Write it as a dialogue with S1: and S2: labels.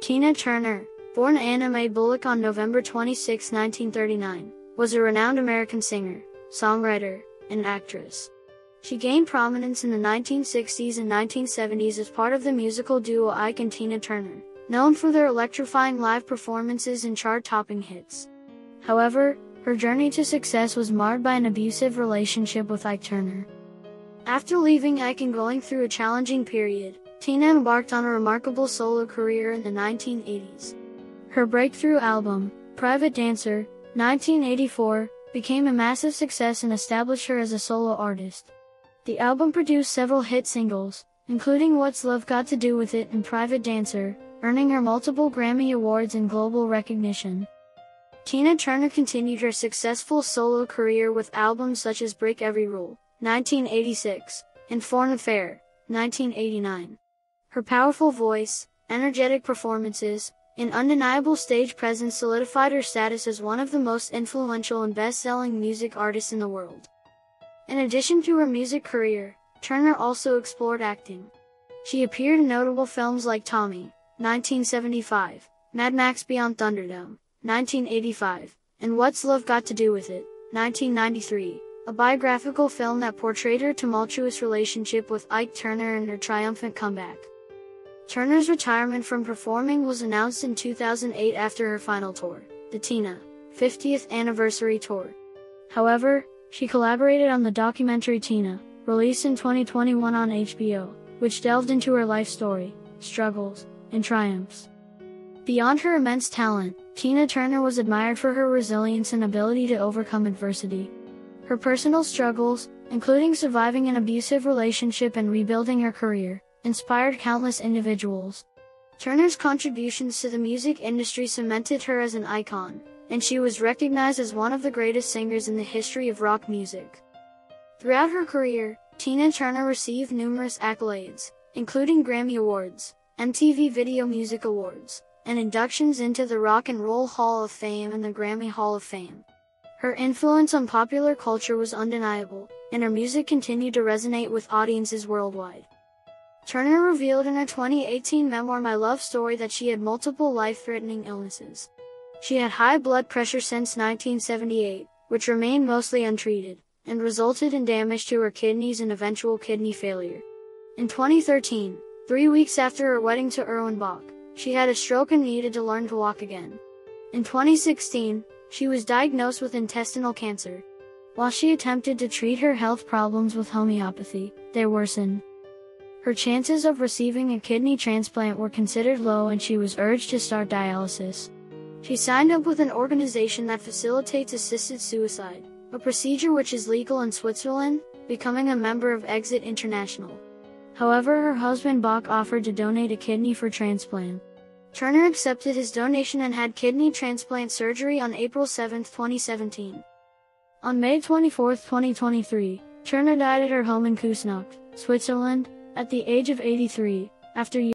S1: Tina Turner, born Anna Mae Bullock on November 26, 1939, was a renowned American singer, songwriter, and actress. She gained prominence in the 1960s and 1970s as part of the musical duo Ike and Tina Turner, known for their electrifying live performances and chart-topping hits. However, her journey to success was marred by an abusive relationship with Ike Turner. After leaving Ike and going through a challenging period, Tina embarked on a remarkable solo career in the 1980s. Her breakthrough album, Private Dancer, 1984, became a massive success and established her as a solo artist. The album produced several hit singles, including What's Love Got to Do with It and Private Dancer, earning her multiple Grammy Awards and global recognition. Tina Turner continued her successful solo career with albums such as Break Every Rule, 1986, and Foreign Affair, 1989. Her powerful voice, energetic performances, and undeniable stage presence solidified her status as one of the most influential and best-selling music artists in the world. In addition to her music career, Turner also explored acting. She appeared in notable films like Tommy, 1975, Mad Max Beyond Thunderdome, 1985, and What's Love Got to Do with It, 1993, a biographical film that portrayed her tumultuous relationship with Ike Turner and her triumphant comeback. Turner's retirement from performing was announced in 2008 after her final tour, the Tina 50th Anniversary Tour. However, she collaborated on the documentary Tina, released in 2021 on HBO, which delved into her life story, struggles, and triumphs. Beyond her immense talent, Tina Turner was admired for her resilience and ability to overcome adversity. Her personal struggles, including surviving an abusive relationship and rebuilding her career, inspired countless individuals. Turner's contributions to the music industry cemented her as an icon, and she was recognized as one of the greatest singers in the history of rock music. Throughout her career, Tina Turner received numerous accolades, including Grammy Awards, MTV Video Music Awards, and inductions into the Rock and Roll Hall of Fame and the Grammy Hall of Fame. Her influence on popular culture was undeniable, and her music continued to resonate with audiences worldwide. Turner revealed in her 2018 memoir My Love Story that she had multiple life-threatening illnesses. She had high blood pressure since 1978, which remained mostly untreated, and resulted in damage to her kidneys and eventual kidney failure. In 2013, three weeks after her wedding to Erwin Bach, she had a stroke and needed to learn to walk again. In 2016, she was diagnosed with intestinal cancer. While she attempted to treat her health problems with homeopathy, they worsened. Her chances of receiving a kidney transplant were considered low and she was urged to start dialysis. She signed up with an organization that facilitates assisted suicide, a procedure which is legal in Switzerland, becoming a member of Exit International. However, her husband Bach offered to donate a kidney for transplant. Turner accepted his donation and had kidney transplant surgery on April 7, 2017. On May 24, 2023, Turner died at her home in Küsnacht, Switzerland, at the age of 83, after